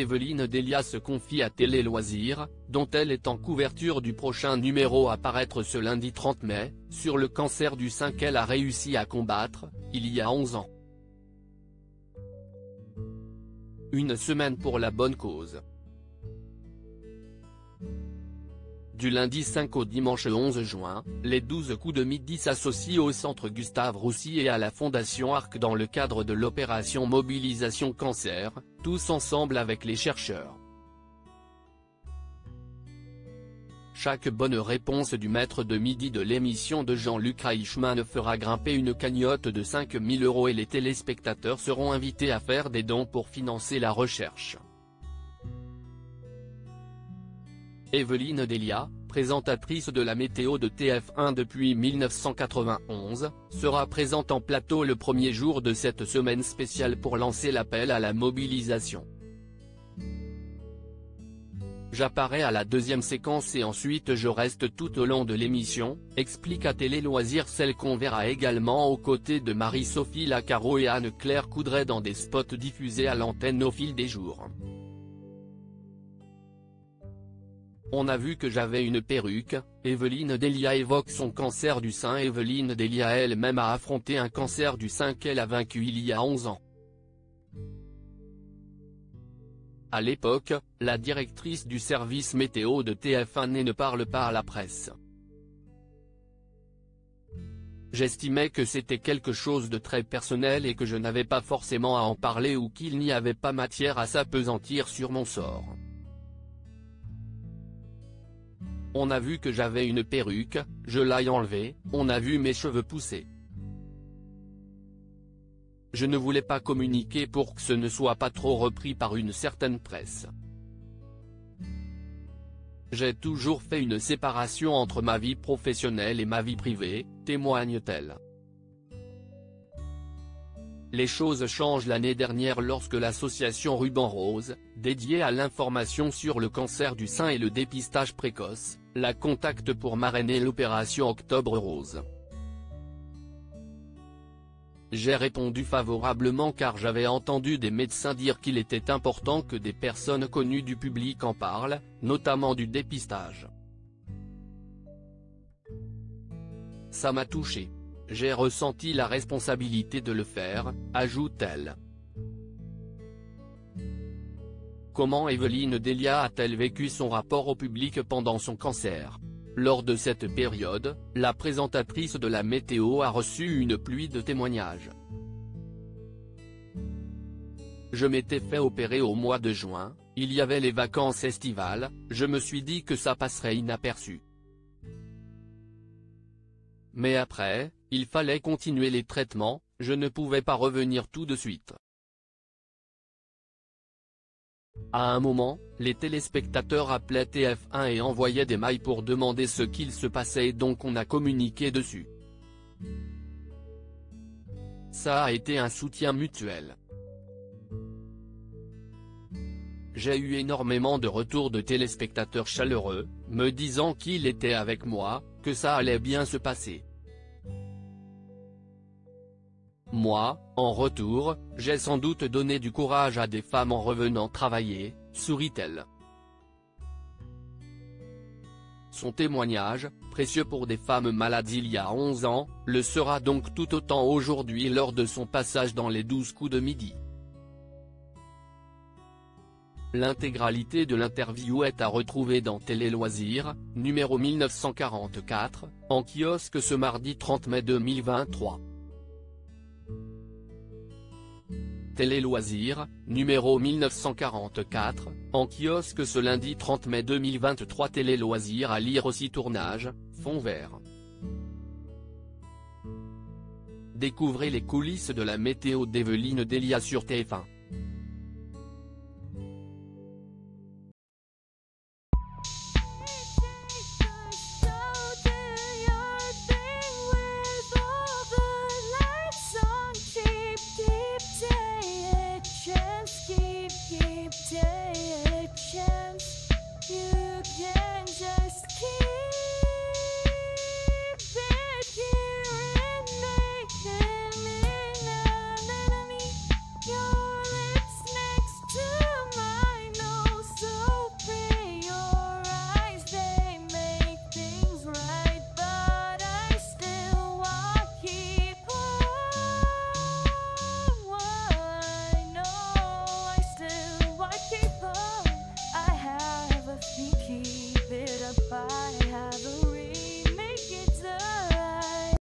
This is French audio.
Evelyne Delia se confie à Télé Loisirs, dont elle est en couverture du prochain numéro à paraître ce lundi 30 mai, sur le cancer du sein qu'elle a réussi à combattre, il y a 11 ans. Une semaine pour la bonne cause. Du lundi 5 au dimanche 11 juin, les 12 coups de midi s'associent au centre Gustave Roussy et à la Fondation Arc dans le cadre de l'opération Mobilisation Cancer, tous ensemble avec les chercheurs. Chaque bonne réponse du maître de midi de l'émission de Jean-Luc Reichmann fera grimper une cagnotte de 5000 euros et les téléspectateurs seront invités à faire des dons pour financer la recherche. Evelyne Delia, présentatrice de la météo de TF1 depuis 1991, sera présente en plateau le premier jour de cette semaine spéciale pour lancer l'appel à la mobilisation. J'apparais à la deuxième séquence et ensuite je reste tout au long de l'émission, explique à Télé Loisirs celle qu'on verra également aux côtés de Marie-Sophie Lacaro et Anne-Claire Coudray dans des spots diffusés à l'antenne au fil des jours. On a vu que j'avais une perruque, Evelyne Delia évoque son cancer du sein Evelyne Delia elle-même a affronté un cancer du sein qu'elle a vaincu il y a 11 ans. À l'époque, la directrice du service météo de TF1 ne parle pas à la presse. J'estimais que c'était quelque chose de très personnel et que je n'avais pas forcément à en parler ou qu'il n'y avait pas matière à s'apesantir sur mon sort. On a vu que j'avais une perruque, je l'ai enlevée, on a vu mes cheveux pousser. Je ne voulais pas communiquer pour que ce ne soit pas trop repris par une certaine presse. J'ai toujours fait une séparation entre ma vie professionnelle et ma vie privée, témoigne-t-elle. Les choses changent l'année dernière lorsque l'association Ruban Rose, dédiée à l'information sur le cancer du sein et le dépistage précoce, la contacte pour marrainer l'opération Octobre Rose. J'ai répondu favorablement car j'avais entendu des médecins dire qu'il était important que des personnes connues du public en parlent, notamment du dépistage. Ça m'a touché. J'ai ressenti la responsabilité de le faire, ajoute-t-elle. Comment Evelyne Delia a-t-elle vécu son rapport au public pendant son cancer? Lors de cette période, la présentatrice de la météo a reçu une pluie de témoignages. Je m'étais fait opérer au mois de juin, il y avait les vacances estivales, je me suis dit que ça passerait inaperçu. Mais après, il fallait continuer les traitements, je ne pouvais pas revenir tout de suite. À un moment, les téléspectateurs appelaient TF1 et envoyaient des mails pour demander ce qu'il se passait et donc on a communiqué dessus. Ça a été un soutien mutuel. J'ai eu énormément de retours de téléspectateurs chaleureux, me disant qu'il était avec moi, que ça allait bien se passer. Moi, en retour, j'ai sans doute donné du courage à des femmes en revenant travailler, sourit-elle. Son témoignage, précieux pour des femmes malades il y a 11 ans, le sera donc tout autant aujourd'hui lors de son passage dans les 12 coups de midi. L'intégralité de l'interview est à retrouver dans Télé Loisirs, numéro 1944, en kiosque ce mardi 30 mai 2023. Télé Loisirs, numéro 1944, en kiosque ce lundi 30 mai 2023 Télé Loisirs à lire aussi tournage, fond vert. Découvrez les coulisses de la météo d'Evelyne Delia sur TF1.